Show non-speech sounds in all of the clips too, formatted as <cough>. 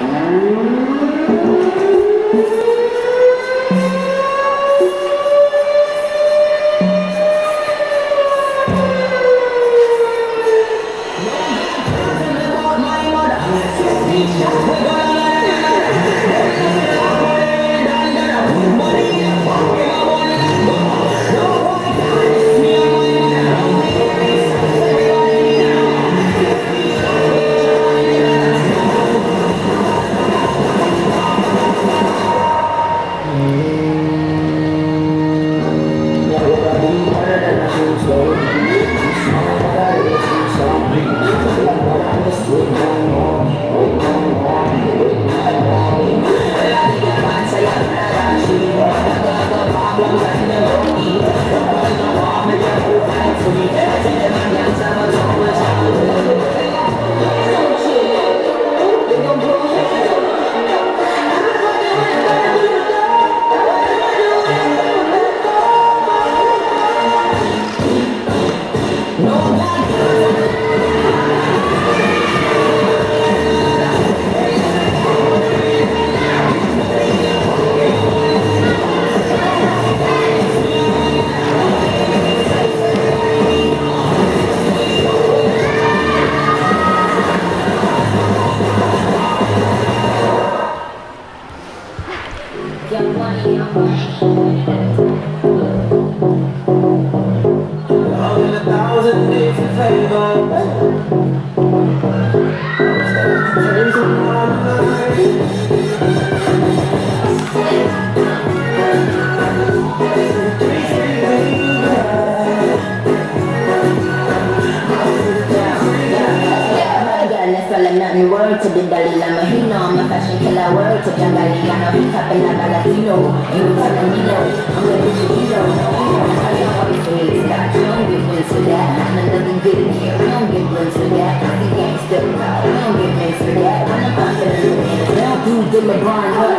Mm-hmm. Your money, your money, your money. Word to the Dalai Lama He know I'm a fashion killer word to Jangali I know he tapping like a Latino You. calling me low I'm the bitch know I know how you feel Stop, you don't give in to that None of them get here, we don't give in to that The gangster we don't give in to that the LeBron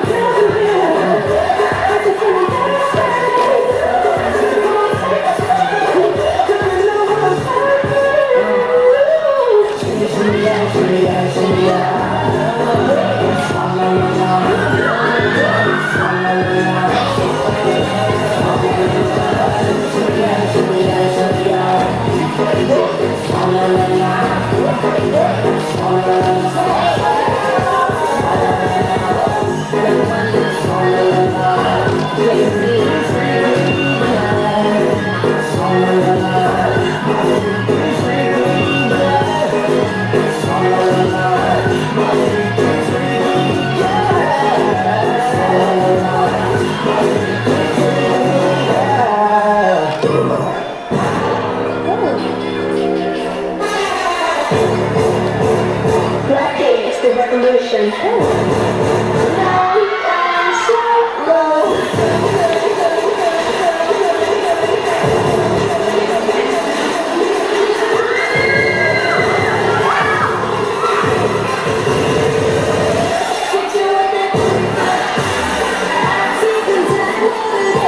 Yeah. <laughs>